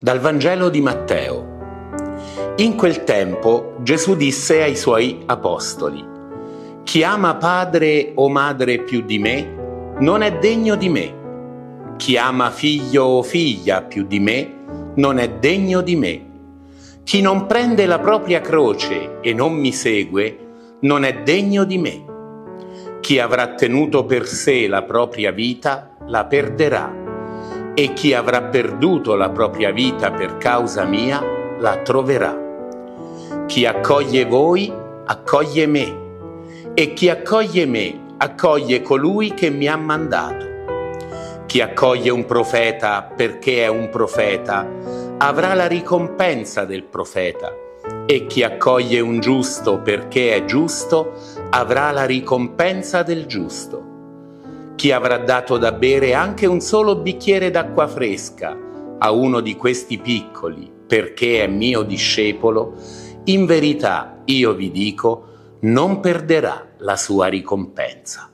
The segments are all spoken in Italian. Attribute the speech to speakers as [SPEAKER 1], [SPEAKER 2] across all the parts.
[SPEAKER 1] Dal Vangelo di Matteo. In quel tempo Gesù disse ai suoi apostoli, Chi ama padre o madre più di me non è degno di me. Chi ama figlio o figlia più di me non è degno di me. Chi non prende la propria croce e non mi segue non è degno di me. Chi avrà tenuto per sé la propria vita la perderà e chi avrà perduto la propria vita per causa mia la troverà. Chi accoglie voi accoglie me e chi accoglie me accoglie colui che mi ha mandato. Chi accoglie un profeta perché è un profeta avrà la ricompensa del profeta e chi accoglie un giusto perché è giusto avrà la ricompensa del giusto. Chi avrà dato da bere anche un solo bicchiere d'acqua fresca a uno di questi piccoli, perché è mio discepolo, in verità io vi dico, non perderà la sua ricompensa.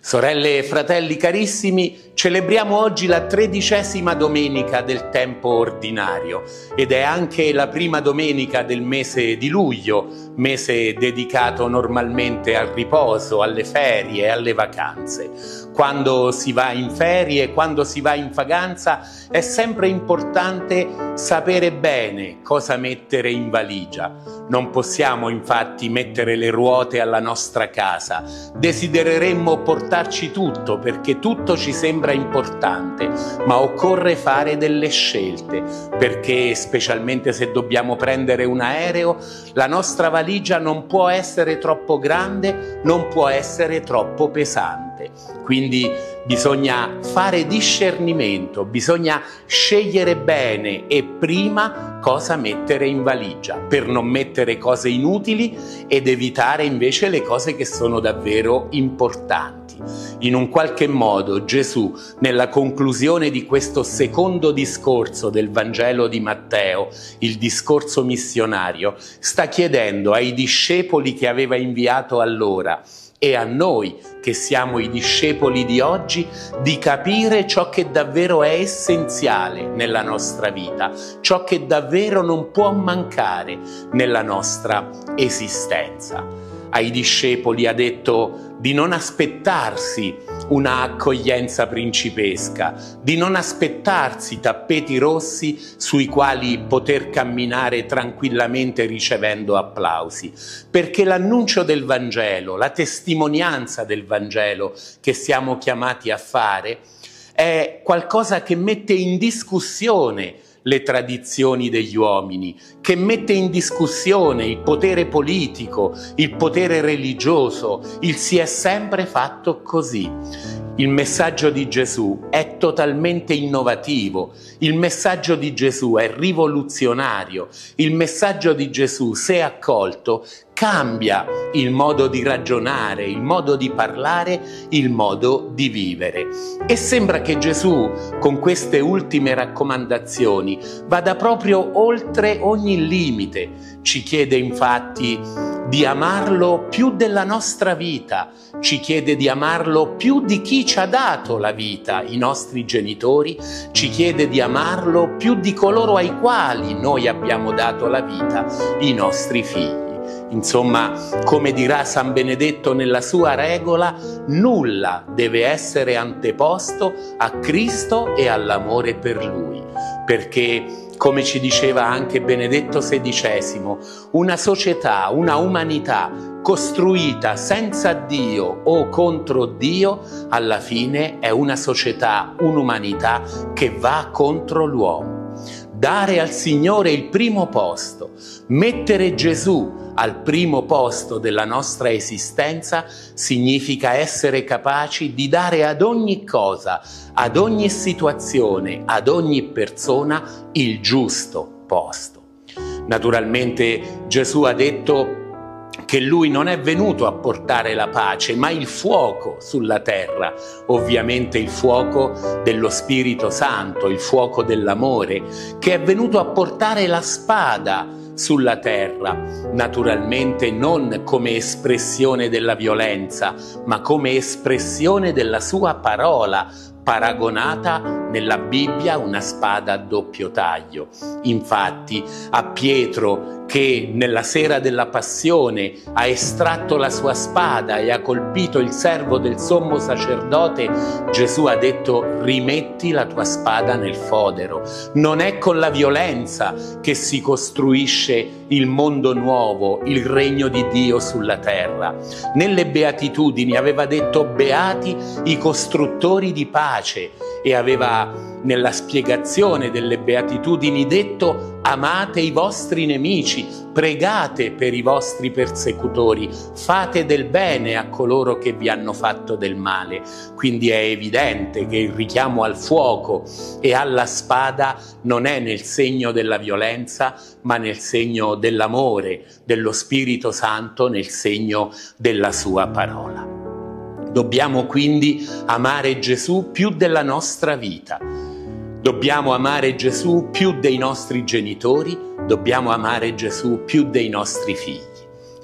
[SPEAKER 1] Sorelle e fratelli carissimi, celebriamo oggi la tredicesima domenica del tempo ordinario ed è anche la prima domenica del mese di luglio, mese dedicato normalmente al riposo, alle ferie alle vacanze. Quando si va in ferie, quando si va in vacanza, è sempre importante sapere bene cosa mettere in valigia. Non possiamo infatti mettere le ruote alla nostra casa, desidereremmo portarci tutto perché tutto ci sembra importante, ma occorre fare delle scelte perché specialmente se dobbiamo prendere un aereo, la nostra valigia non può essere troppo grande, non può essere troppo pesante. Quindi bisogna fare discernimento, bisogna scegliere bene e prima cosa mettere in valigia per non mettere cose inutili ed evitare invece le cose che sono davvero importanti. In un qualche modo Gesù, nella conclusione di questo secondo discorso del Vangelo di Matteo, il discorso missionario, sta chiedendo ai discepoli che aveva inviato allora e a noi che siamo i discepoli di oggi di capire ciò che davvero è essenziale nella nostra vita, ciò che davvero non può mancare nella nostra esistenza. Ai discepoli ha detto di non aspettarsi una accoglienza principesca, di non aspettarsi tappeti rossi sui quali poter camminare tranquillamente ricevendo applausi, perché l'annuncio del Vangelo, la testimonianza del Vangelo che siamo chiamati a fare è qualcosa che mette in discussione le tradizioni degli uomini, che mette in discussione il potere politico, il potere religioso, il si è sempre fatto così. Il messaggio di Gesù è totalmente innovativo, il messaggio di Gesù è rivoluzionario, il messaggio di Gesù, se accolto, cambia il modo di ragionare, il modo di parlare, il modo di vivere. E sembra che Gesù, con queste ultime raccomandazioni, vada proprio oltre ogni limite. Ci chiede infatti di amarlo più della nostra vita, ci chiede di amarlo più di chi ci ha dato la vita, i nostri genitori, ci chiede di amarlo più di coloro ai quali noi abbiamo dato la vita, i nostri figli. Insomma, come dirà San Benedetto nella sua regola, nulla deve essere anteposto a Cristo e all'amore per Lui, perché come ci diceva anche Benedetto XVI, una società, una umanità costruita senza Dio o contro Dio, alla fine è una società, un'umanità che va contro l'uomo dare al Signore il primo posto, mettere Gesù al primo posto della nostra esistenza significa essere capaci di dare ad ogni cosa, ad ogni situazione, ad ogni persona il giusto posto. Naturalmente Gesù ha detto che lui non è venuto a portare la pace, ma il fuoco sulla terra, ovviamente il fuoco dello Spirito Santo, il fuoco dell'amore, che è venuto a portare la spada sulla terra, naturalmente non come espressione della violenza, ma come espressione della sua parola, paragonata nella Bibbia una spada a doppio taglio. Infatti a Pietro che nella sera della passione ha estratto la sua spada e ha colpito il servo del sommo sacerdote, Gesù ha detto rimetti la tua spada nel fodero. Non è con la violenza che si costruisce il mondo nuovo, il regno di Dio sulla terra. Nelle beatitudini aveva detto beati i costruttori di pace e aveva nella spiegazione delle beatitudini detto amate i vostri nemici, pregate per i vostri persecutori, fate del bene a coloro che vi hanno fatto del male. Quindi è evidente che il richiamo al fuoco e alla spada non è nel segno della violenza, ma nel segno dell'amore, dello Spirito Santo, nel segno della sua parola. Dobbiamo quindi amare Gesù più della nostra vita Dobbiamo amare Gesù più dei nostri genitori, dobbiamo amare Gesù più dei nostri figli.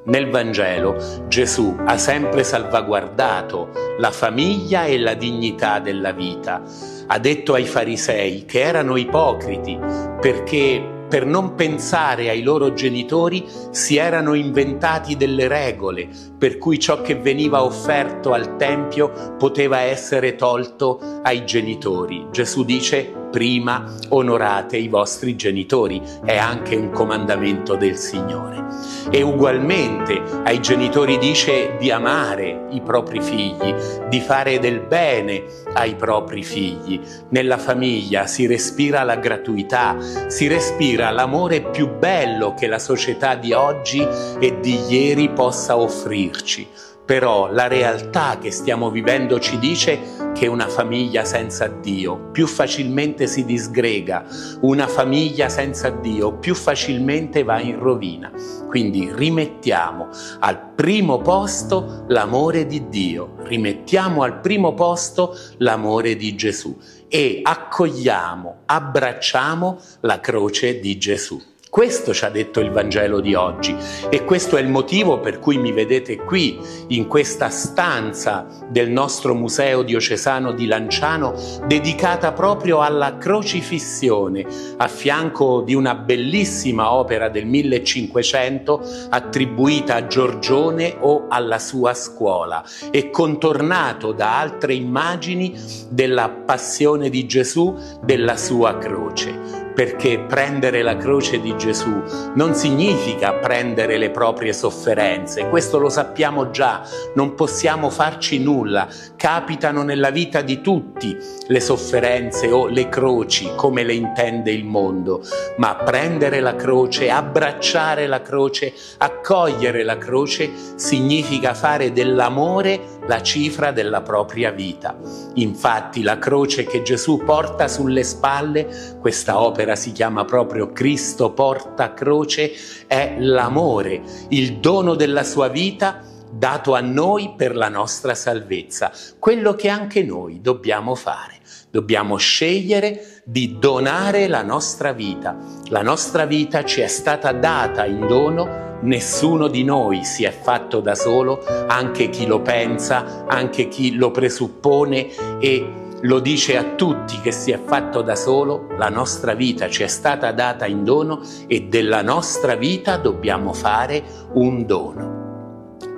[SPEAKER 1] Nel Vangelo Gesù ha sempre salvaguardato la famiglia e la dignità della vita. Ha detto ai farisei che erano ipocriti perché per non pensare ai loro genitori, si erano inventati delle regole per cui ciò che veniva offerto al Tempio poteva essere tolto ai genitori. Gesù dice prima onorate i vostri genitori, è anche un comandamento del Signore. E ugualmente ai genitori dice di amare i propri figli, di fare del bene ai propri figli. Nella famiglia si respira la gratuità, si respira l'amore più bello che la società di oggi e di ieri possa offrirci però la realtà che stiamo vivendo ci dice che una famiglia senza Dio più facilmente si disgrega, una famiglia senza Dio più facilmente va in rovina. Quindi rimettiamo al primo posto l'amore di Dio, rimettiamo al primo posto l'amore di Gesù e accogliamo, abbracciamo la croce di Gesù. Questo ci ha detto il Vangelo di oggi e questo è il motivo per cui mi vedete qui, in questa stanza del nostro Museo Diocesano di Lanciano, dedicata proprio alla crocifissione, a fianco di una bellissima opera del 1500 attribuita a Giorgione o alla sua scuola e contornato da altre immagini della passione di Gesù, della sua croce perché prendere la croce di Gesù non significa prendere le proprie sofferenze, questo lo sappiamo già, non possiamo farci nulla, capitano nella vita di tutti le sofferenze o le croci come le intende il mondo, ma prendere la croce, abbracciare la croce, accogliere la croce significa fare dell'amore la cifra della propria vita. Infatti la croce che Gesù porta sulle spalle, questa opera opera si chiama proprio Cristo porta croce, è l'amore, il dono della sua vita dato a noi per la nostra salvezza, quello che anche noi dobbiamo fare. Dobbiamo scegliere di donare la nostra vita. La nostra vita ci è stata data in dono, nessuno di noi si è fatto da solo, anche chi lo pensa, anche chi lo presuppone e lo dice a tutti che si è fatto da solo, la nostra vita ci è stata data in dono e della nostra vita dobbiamo fare un dono.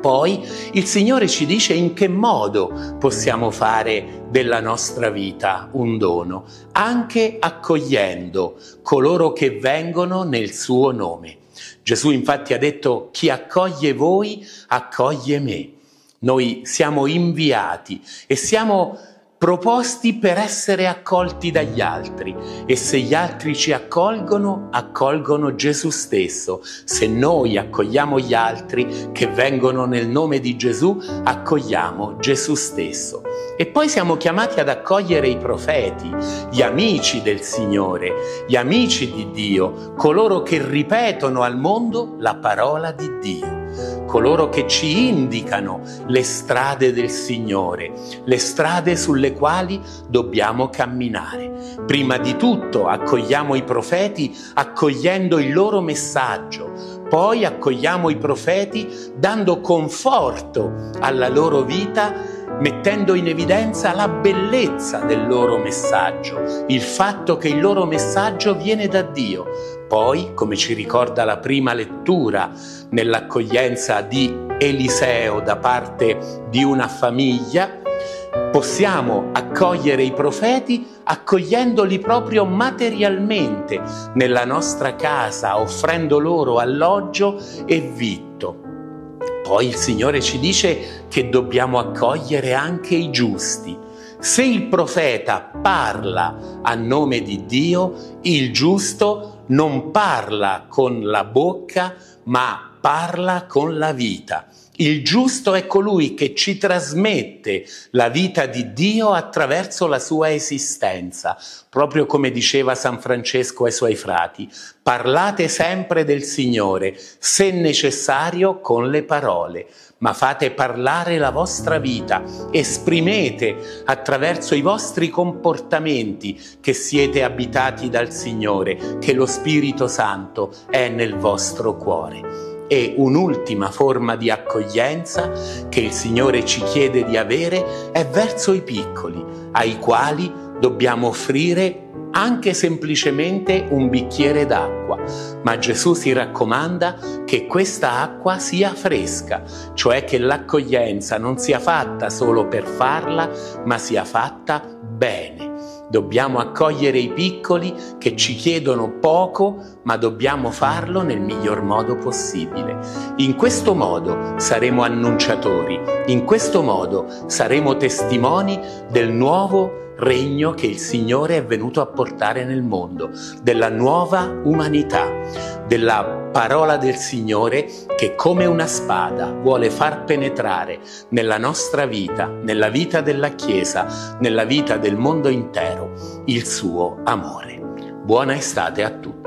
[SPEAKER 1] Poi il Signore ci dice in che modo possiamo fare della nostra vita un dono, anche accogliendo coloro che vengono nel suo nome. Gesù infatti ha detto chi accoglie voi accoglie me. Noi siamo inviati e siamo proposti per essere accolti dagli altri e se gli altri ci accolgono, accolgono Gesù stesso. Se noi accogliamo gli altri che vengono nel nome di Gesù, accogliamo Gesù stesso. E poi siamo chiamati ad accogliere i profeti, gli amici del Signore, gli amici di Dio, coloro che ripetono al mondo la parola di Dio coloro che ci indicano le strade del Signore, le strade sulle quali dobbiamo camminare. Prima di tutto accogliamo i profeti accogliendo il loro messaggio, poi accogliamo i profeti dando conforto alla loro vita mettendo in evidenza la bellezza del loro messaggio, il fatto che il loro messaggio viene da Dio. Poi, come ci ricorda la prima lettura nell'accoglienza di Eliseo da parte di una famiglia, possiamo accogliere i profeti accogliendoli proprio materialmente nella nostra casa, offrendo loro alloggio e vitto. Poi il Signore ci dice che dobbiamo accogliere anche i giusti. Se il profeta parla a nome di Dio, il giusto non parla con la bocca, ma parla con la vita. Il giusto è colui che ci trasmette la vita di Dio attraverso la sua esistenza, proprio come diceva San Francesco ai suoi frati. Parlate sempre del Signore, se necessario con le parole, ma fate parlare la vostra vita, esprimete attraverso i vostri comportamenti che siete abitati dal Signore, che lo Spirito Santo è nel vostro cuore. E un'ultima forma di accoglienza che il Signore ci chiede di avere è verso i piccoli, ai quali dobbiamo offrire anche semplicemente un bicchiere d'acqua, ma Gesù si raccomanda che questa acqua sia fresca, cioè che l'accoglienza non sia fatta solo per farla, ma sia fatta bene. Dobbiamo accogliere i piccoli che ci chiedono poco, ma dobbiamo farlo nel miglior modo possibile. In questo modo saremo annunciatori, in questo modo saremo testimoni del nuovo regno che il Signore è venuto a portare nel mondo, della nuova umanità, della parola del Signore che come una spada vuole far penetrare nella nostra vita, nella vita della Chiesa, nella vita del mondo intero, il suo amore. Buona estate a tutti.